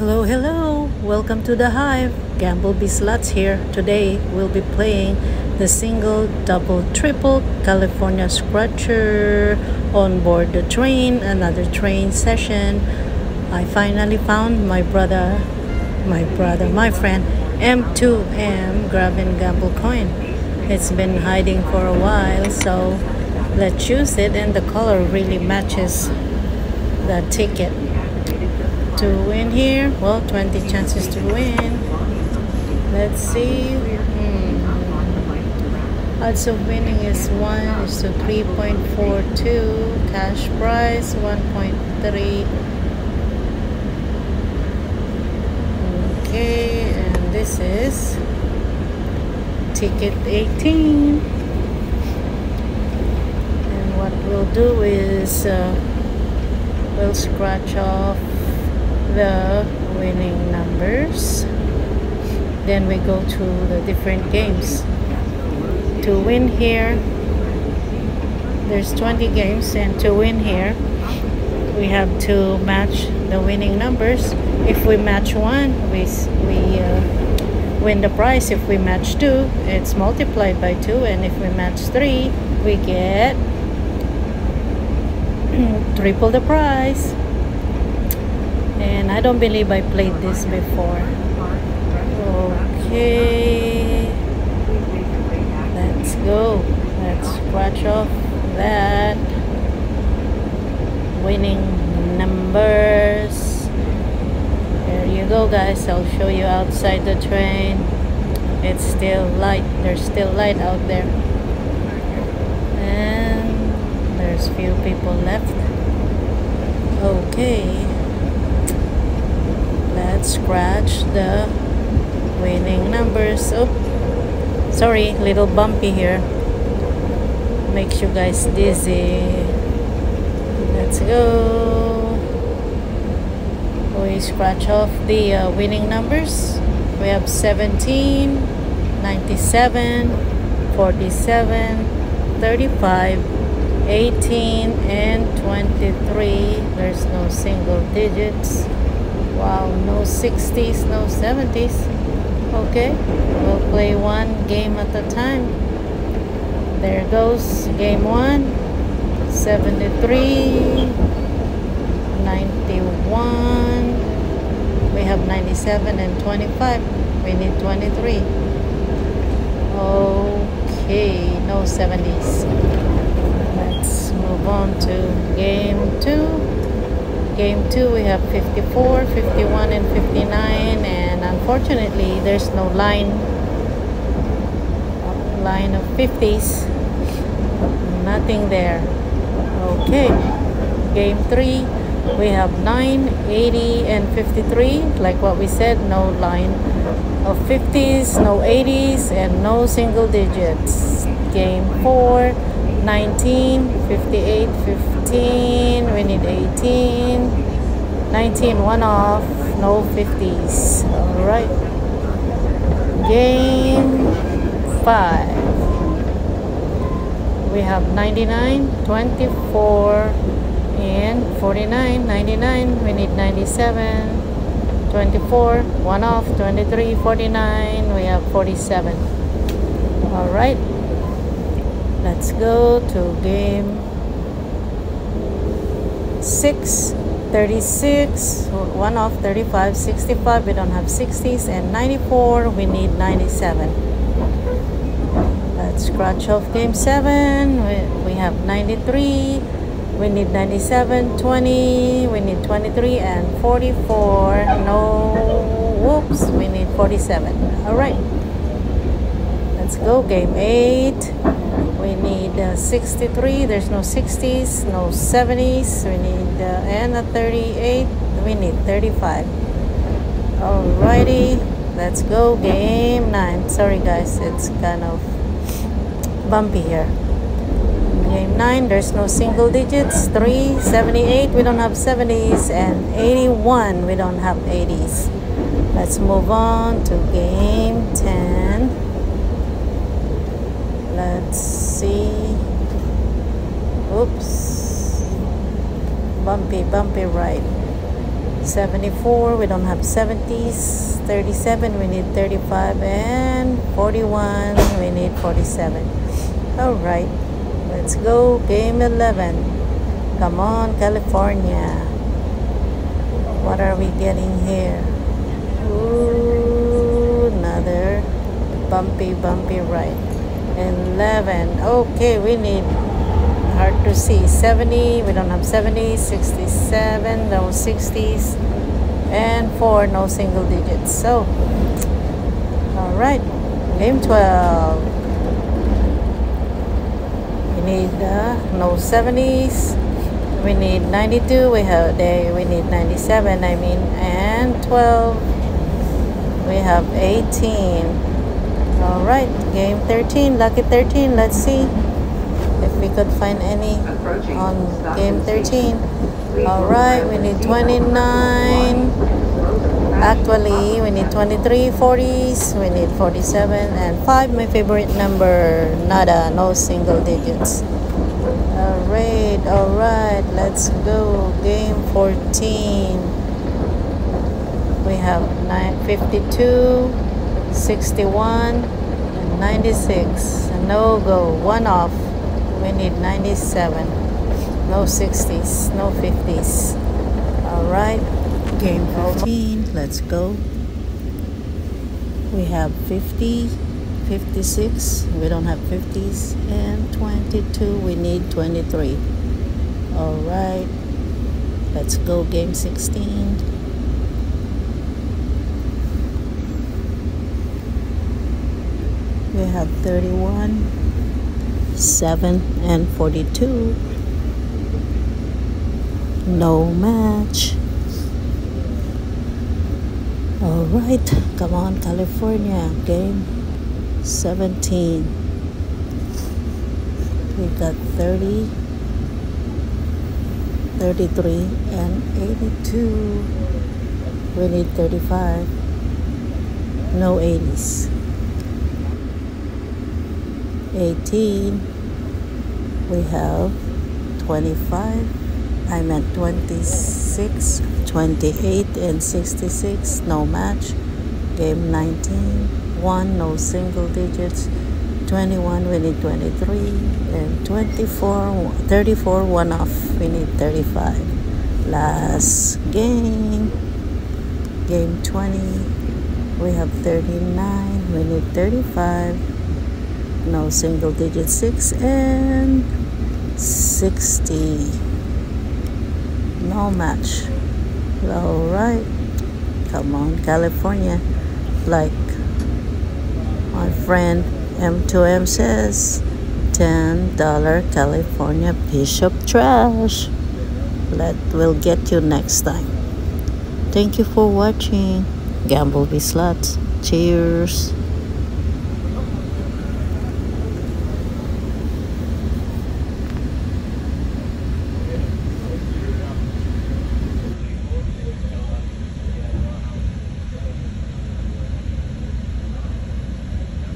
Hello, hello! Welcome to the Hive. GambleBee Slots here. Today we'll be playing the single, double, triple California Scratcher on board the train. Another train session. I finally found my brother, my brother, my friend M2M Grub and Gamble coin. It's been hiding for a while, so let's use it, and the color really matches the ticket to win here. Well 20 chances to win. Let's see. Hmm. odds of winning is 1 is to 3.42 cash price 1.3 okay and this is ticket 18 and what we'll do is uh, we'll scratch off the winning numbers. Then we go to the different games. To win here there's 20 games and to win here we have to match the winning numbers. If we match one we, we uh, win the prize. If we match two it's multiplied by two and if we match three we get triple the prize I don't believe I played this before. Okay. Let's go. Let's scratch off that. Winning numbers. There you go guys. I'll show you outside the train. It's still light. There's still light out there. And there's few people left. Okay let's scratch the winning numbers. Oh sorry little bumpy here. Makes you guys dizzy. Let's go. We scratch off the uh, winning numbers. We have 17 97 47 35 18 and 23 there's no single digits Wow, no 60s, no 70s. Okay, we'll play one game at a time. There goes game one. 73, 91. We have 97 and 25. We need 23. Okay, no 70s. Let's move on to game two game 2 we have 54 51 and 59 and unfortunately there's no line line of 50s nothing there. Okay game 3 we have 9 80 and 53 like what we said no line of 50s no 80s and no single digits. Game 4 19 58 15 we need 18 19 one off no 50s all right game 5 we have 99 24 and 49 99 we need 97 24 one off. 23 49 we have 47 all right let's go to game 6 36 one off 35 65 we don't have 60s and 94 we need 97 let's scratch off game 7 we, we have 93 we need 97 20 we need 23 and 44 no whoops we need 47 all right. Let's go game 8 we need uh, 63 there's no 60s no 70s we need uh, and a 38 we need 35 alrighty let's go game 9 sorry guys it's kind of bumpy here. Game 9 there's no single digits. 3 78 we don't have 70s and 81 we don't have 80s let's move on to game 10 let's see. Oops. Bumpy bumpy right 74 we don't have 70s 37 we need 35 and 41 we need 47 all right let's go. Game 11 come on california. What are we getting here? Ooh, another bumpy bumpy right 11 okay we need hard to see. 70 we don't have 70 67 no 60s and 4 no single digits. So all right. Game 12 we need uh, no 70s we need 92 we have day. We need 97 i mean. And 12 we have 18 all right game 13 lucky 13 let's see if we could find any on game 13 all right we need 29 actually we need 23 40s we need 47 and 5 my favorite number nada no single digits. All right all right let's go. Game 14 we have 952 61 and 96 no go one off we need 97 no 60s no 50s all right. Game 15 let's go. We have 50 56 we don't have 50s and 22 we need 23 all right. Let's go game 16 we have 31 7 and 42 no match. All right come on california game 17 we got 30 33 and 82 we need 35 no 80s 18 we have 25 I meant 26 28 and 66 no match. Game 19 1 no single digits. 21 we need 23 and 24 34 one off. We need 35 last game. Game 20 we have 39 we need 35 no single digit 6 and 60 no match. All right. Come on california. Like my friend m2m says $10 california bishop trash. That will get you next time. Thank you for watching. GambleBee slots cheers